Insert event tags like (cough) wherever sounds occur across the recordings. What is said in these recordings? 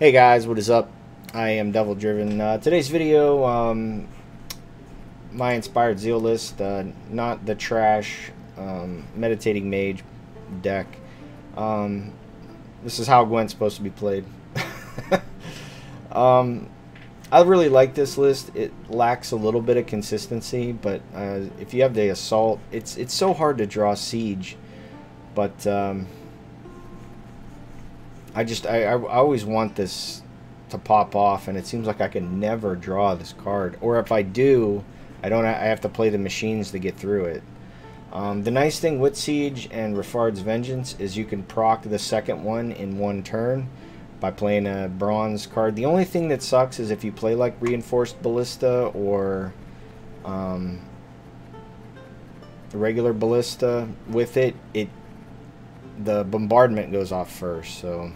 Hey guys, what is up? I am Devil Driven. Uh, today's video, um, my inspired zeal list, uh, not the trash um, meditating mage deck. Um, this is how Gwent's supposed to be played. (laughs) um, I really like this list. It lacks a little bit of consistency, but uh, if you have the assault, it's it's so hard to draw siege. But um, I just I, I always want this to pop off and it seems like I can never draw this card. Or if I do I don't I have to play the machines to get through it. Um, the nice thing with Siege and Rifard's Vengeance is you can proc the second one in one turn by playing a bronze card. The only thing that sucks is if you play like Reinforced Ballista or um, regular Ballista with it it the bombardment goes off first so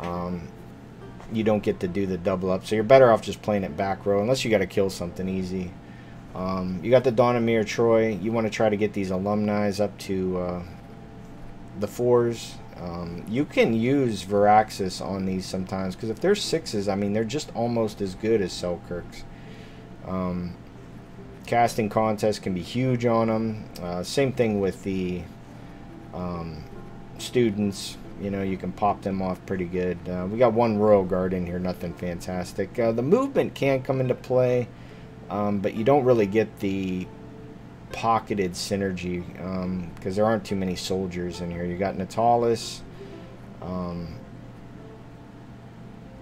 um, you don't get to do the double up. So you're better off just playing it back row, unless you got to kill something easy. Um, you got the Dawnamir Troy. You want to try to get these alumni up to uh, the fours. Um, you can use Viraxas on these sometimes, because if they're sixes, I mean, they're just almost as good as Selkirk's. Um, casting contest can be huge on them. Uh, same thing with the um, students you know, you can pop them off pretty good. Uh, we got one Royal Guard in here, nothing fantastic. Uh, the movement can come into play, um, but you don't really get the pocketed synergy because um, there aren't too many soldiers in here. You got Natalis um,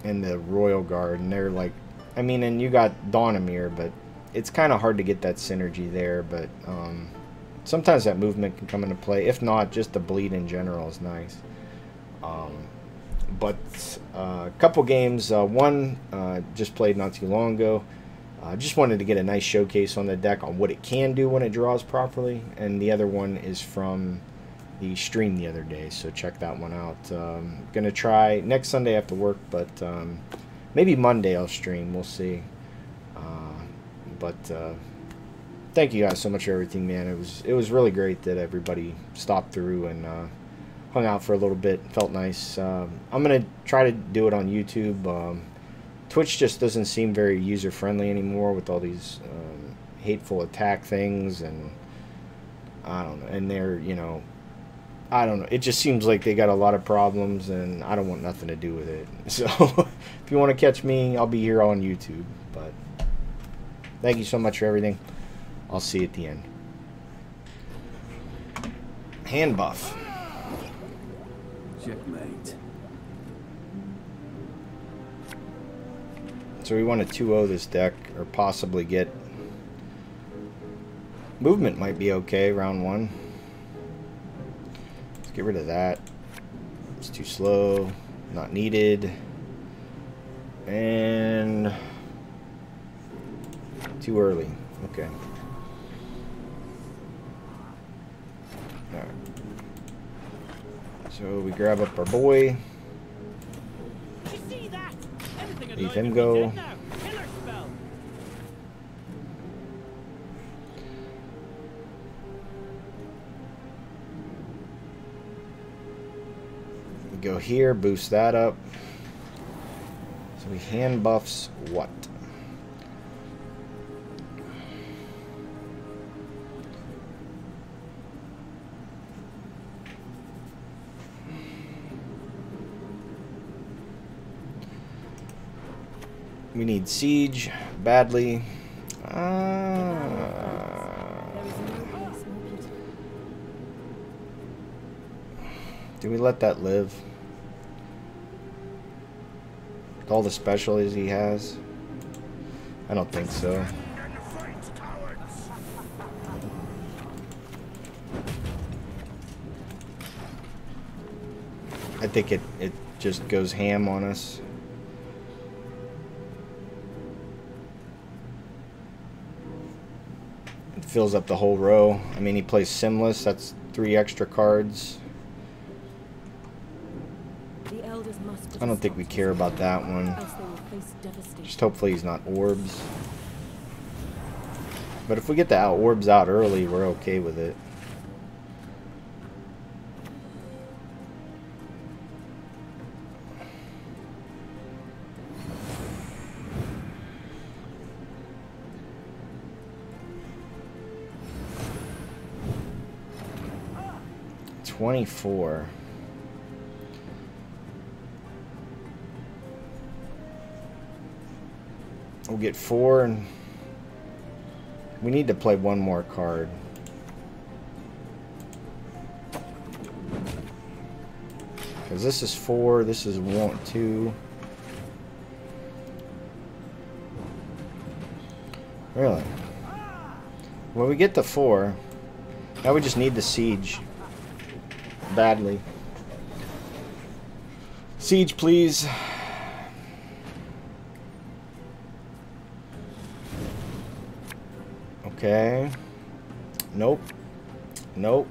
and the Royal Guard, and they're like, I mean, and you got Dawnamir, but it's kind of hard to get that synergy there, but um, sometimes that movement can come into play. If not, just the bleed in general is nice. Um, but uh, a couple games, uh, one uh, just played not too long ago. I just wanted to get a nice showcase on the deck on what it can do when it draws properly. And the other one is from the stream the other day, so check that one out. Um, gonna try next Sunday after work, but um, maybe Monday I'll stream. We'll see. Uh, but uh, thank you guys so much for everything, man. It was it was really great that everybody stopped through and uh, hung out for a little bit. Felt nice. Um, I'm gonna try to do it on YouTube. Um, Twitch just doesn't seem very user friendly anymore with all these um, hateful attack things and I don't know. And they're you know, I don't know. It just seems like they got a lot of problems, and I don't want nothing to do with it. (laughs) So if you want to catch me, I'll be here on YouTube. But thank you so much for everything. I'll see you at the end. Hand buff. Checkmate. So we want to 2-0 this deck, or possibly get... Movement might be okay, round one. Let's get rid of that. It's too slow. Not needed. And... Too early. Okay. So we grab up our boy. Leave him go. Go here, boost that up. So we hand buffs what? We need siege badly. Uh, do we let that live? With all the specialties he has? I don't think so. I think it, it just goes ham on us. Fills up the whole row. I mean, he plays Simless. That's three extra cards. I don't think we care about that one. Just hopefully he's not orbs. But if we get the out orbs out early, we're okay with it. 24. We'll get four and we need to play one more card. Because this is four, this is one, two. Really? When we get the four, now we just need the siege. Badly. Siege, please. Okay. Nope. Nope.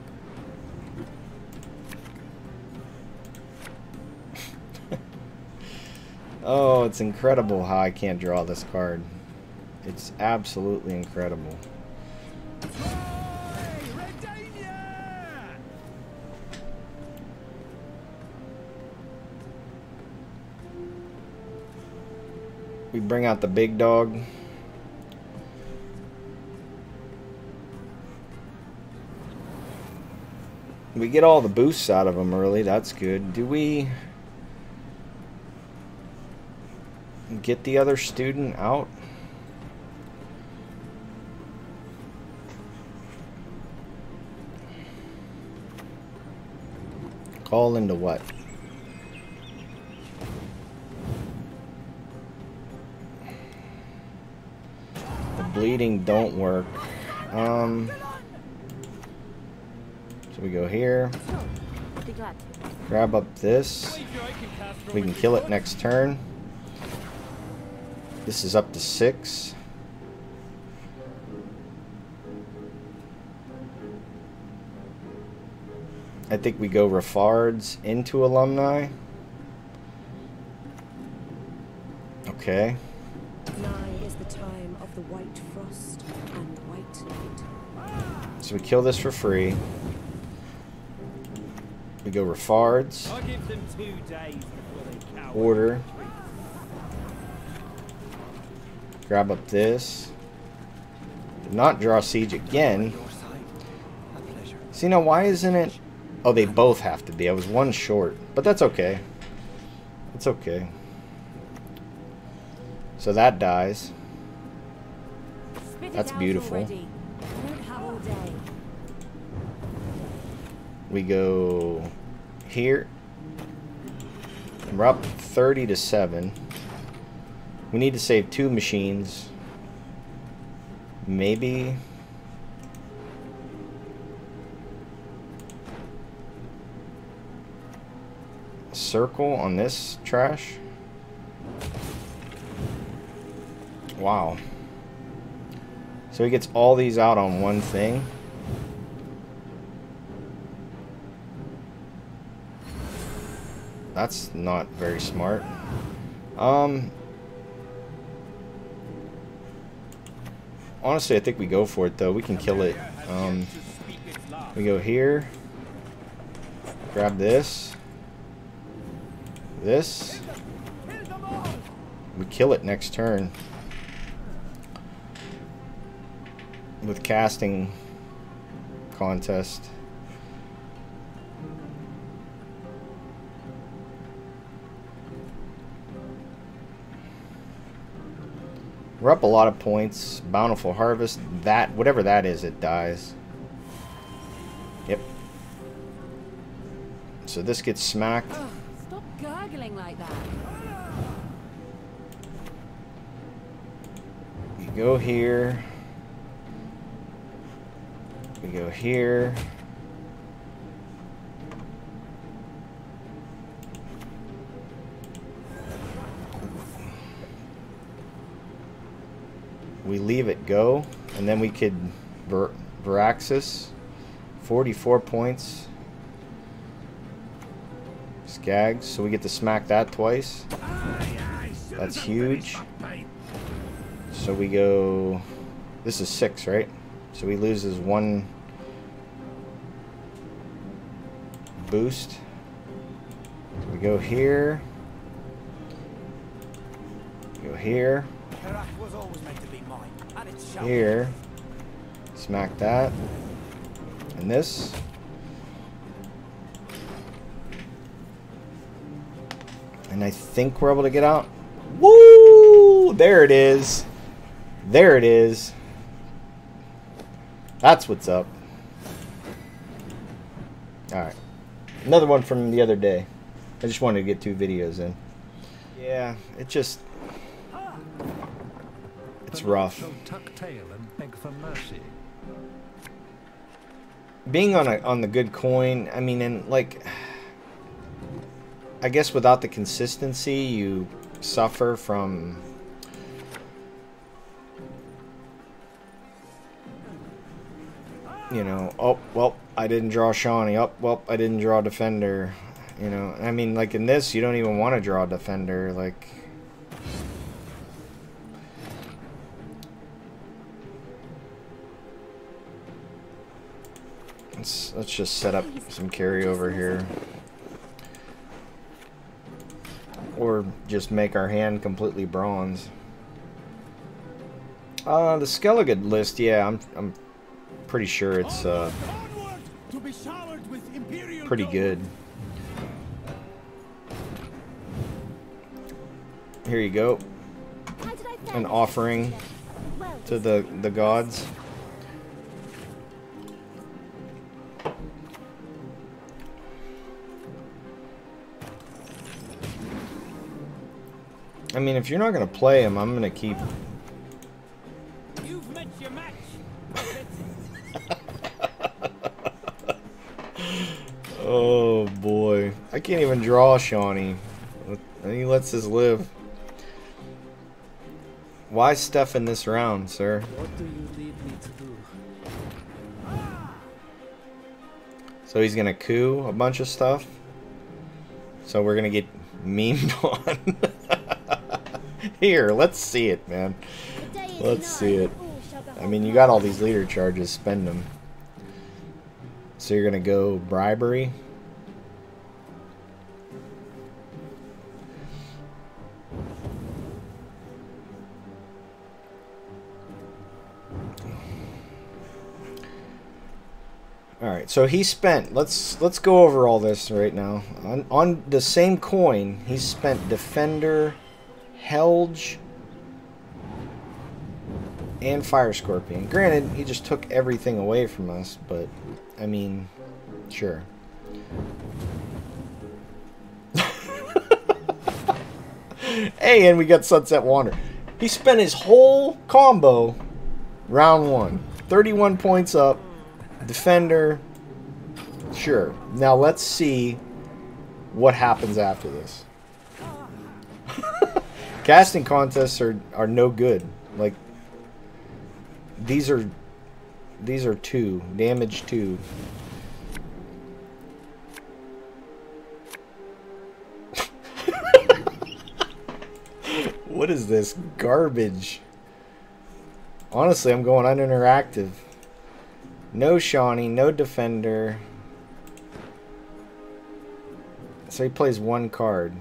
(laughs) oh, it's incredible how I can't draw this card. It's absolutely incredible. Bring out the big dog. We get all the boosts out of them early. That's good. Do we get the other student out? Call into what? Bleeding don't work. Um... So we go here. Grab up this. We can kill it next turn. This is up to six. I think we go Rafards into alumni. Okay. So we kill this for free. We go Rafards. Order. Grab up this. Did not draw siege again. See now, why isn't it? Oh, they both have to be. I was one short, but that's okay. It's okay. So that dies. That's beautiful. We go here. We're up 30 to 7. We need to save two machines. Maybe... Circle on this trash. Wow. So he gets all these out on one thing. That's not very smart. Um, honestly, I think we go for it, though. We can kill it. Um, we go here. Grab this. This. We kill it next turn. With casting contest. We're up a lot of points. Bountiful Harvest. That, whatever that is, it dies. Yep. So this gets smacked. Stop gurgling like that. We go here. We go here. we leave it go, and then we could Ver Viraxas, 44 points. Skags, so we get to smack that twice. That's huge. So we go, this is six, right? So he loses one boost. So we go here. Go here. Here. Smack that. And this. And I think we're able to get out. Woo! There it is. There it is. That's what's up. All right. Another one from the other day. I just wanted to get two videos in. Yeah, it just... It's rough. Tuck tail and beg for mercy. Being on a on the good coin, I mean, and like, I guess without the consistency, you suffer from you know, oh, well, I didn't draw Shani. Oh, well, I didn't draw Defender. You know, I mean, like in this, you don't even want to draw Defender. Like, let's let's just set up some carryover here, or just make our hand completely bronze. Uh, the Skellige list, yeah, I'm I'm pretty sure it's uh, pretty good. Here you go. An offering to the the gods. I mean, if you're not going to play him, I'm going to keep can't even draw Shani. And he lets us live. Why Steph in this round, sir? What do you me to do? So he's gonna coup a bunch of stuff. So we're gonna get memed (laughs) on. Here, let's see it, man. Let's see it. I mean, you got all these leader charges, spend them. So you're gonna go bribery. Right, so he spent. Let's let's go over all this right now. On on the same coin, he spent defender, Helge, and Fire Scorpion. Granted, he just took everything away from us, but I mean, sure. (laughs) hey, and we got Sunset Wander. He spent his whole combo round one. 31 points up. Defender. Sure. Now let's see what happens after this. (laughs) Casting contests are, are no good. Like these are these are two. Damage two. (laughs) what is this garbage? Honestly, I'm going uninteractive. No Shani, no defender. So he plays one card.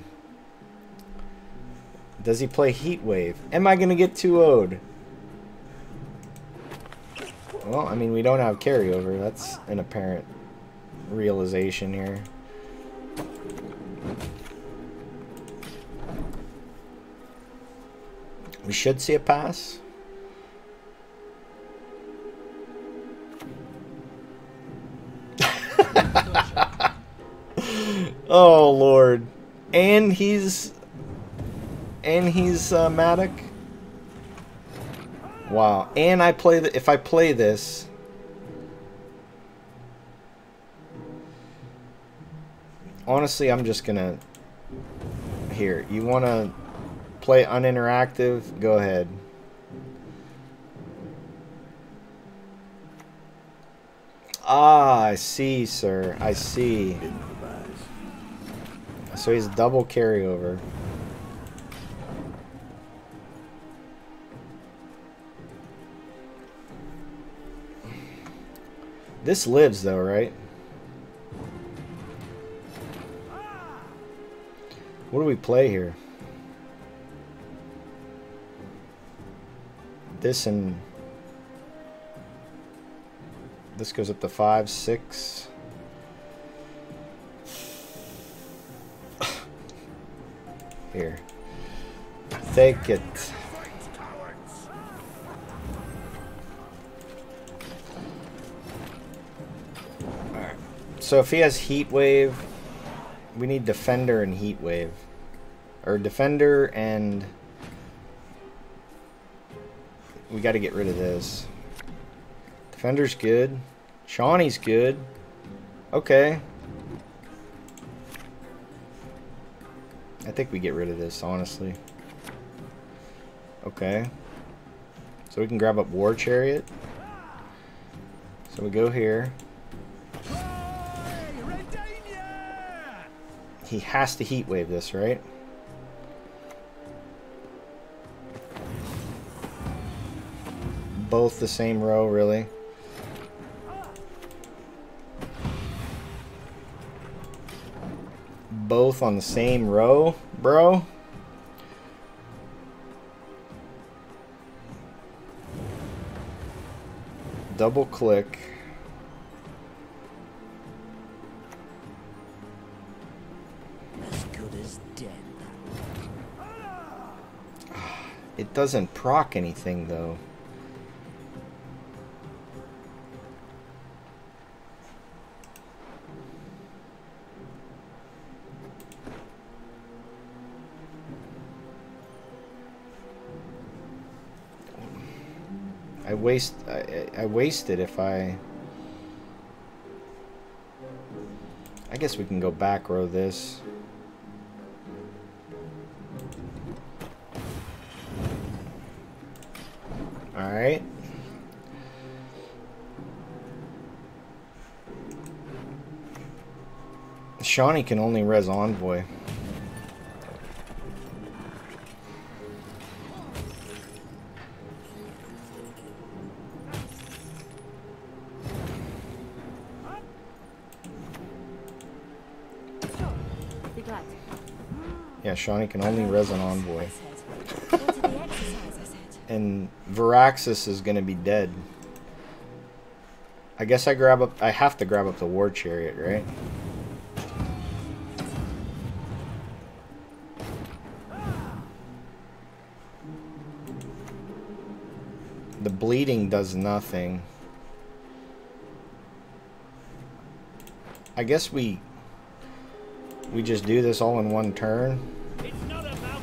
Does he play Heat Wave? Am I going to get 2 owed? Well, I mean, we don't have carryover. That's an apparent realization here. We should see a pass. (laughs) oh lord. And he's and he's uh, Matic. Wow. And I play the if I play this Honestly, I'm just going to Here, you want to play uninteractive? Go ahead. Ah, I see, sir. I see. So he's double carryover. This lives though, right? What do we play here? This and this goes up to five, six. Here. Take it. So if he has Heat Wave, we need Defender and Heat Wave. Or Defender and... We gotta get rid of this. Defender's good. Shani's good. Okay. I think we get rid of this, honestly. Okay. So we can grab up War Chariot. So we go here. He has to heat wave this, right? Both the same row, really? Both on the same row, bro? Double click. As good as dead. It doesn't proc anything though. Waste I, I waste it if I I guess we can go back row this. Alright. Shani can only res Envoy. Shani can only res an Envoy. I said. Wanted the exercise, I said. And Viraxas is gonna be dead. I guess I grab up I have to grab up the War Chariot, right? The bleeding does nothing. I guess we we just do this all in one turn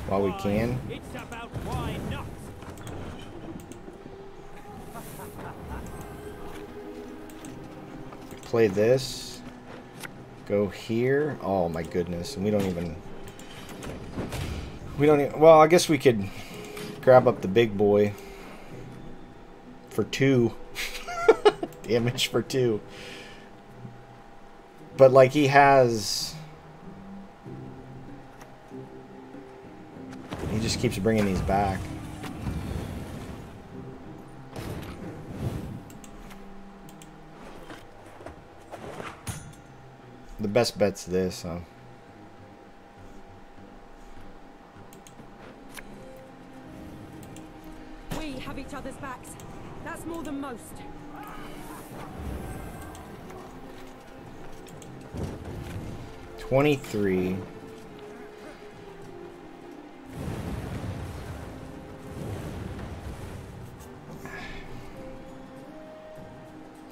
while we can. It's about why not. (laughs) play this, go here. Oh my goodness, and we don't even. We don't even. Well, I guess we could grab up the big boy for two (laughs) damage for two. But like he has. Just keeps bringing these back. The best bet's this, huh? We have each other's backs. That's more than most. Twenty-three.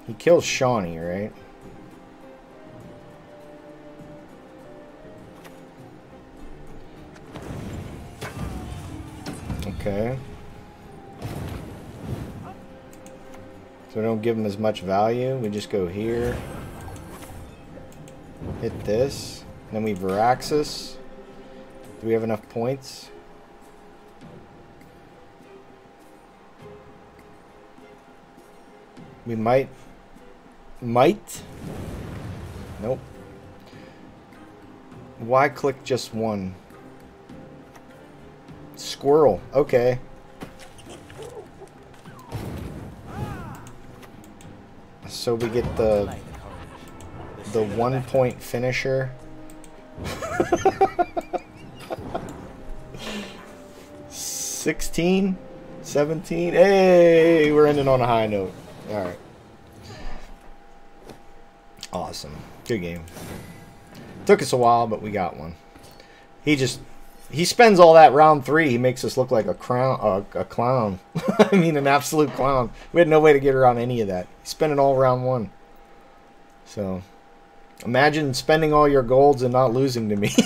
He kills Shani, right? Okay. So we don't give him as much value. We just go here. Hit this. Then we Viraxas. Do we have enough points? We might. Might? Nope. Why click just one? Squirrel. Okay. So we get the the one point finisher. (laughs) Sixteen? Seventeen. Hey, we're ending on a high note. All right. Awesome. Good game. Took us a while, but we got one. He just he spends all that round three. He makes us look like a crown, a, a clown. (laughs) I mean, an absolute clown. We had no way to get around any of that. He spent it all round one. So, imagine spending all your golds and not losing to me. (laughs)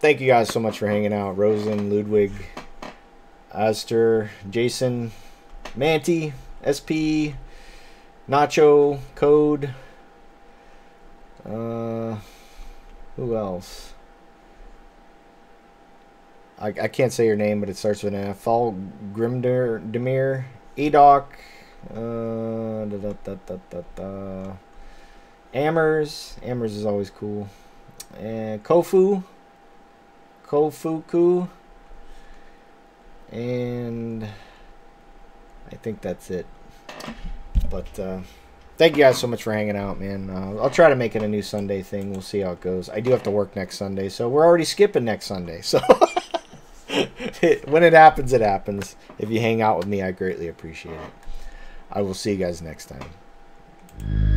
Thank you guys so much for hanging out. Rosen, Ludwig, Aster, Jason, Manti, SP, Nacho, Code. Uh, who else? I, I can't say your name, but it starts with an F. Fall Grimder, Demir, Edoc, uh, da, da, da, da, da. Amers. Amers is always cool. And Kofu. Kofuku. And I think that's it. But uh, thank you guys so much for hanging out, man. Uh, I'll try to make it a new Sunday thing. We'll see how it goes. I do have to work next Sunday, so we're already skipping next Sunday. So (laughs) when it happens, it happens. If you hang out with me, I greatly appreciate it. I will see you guys next time.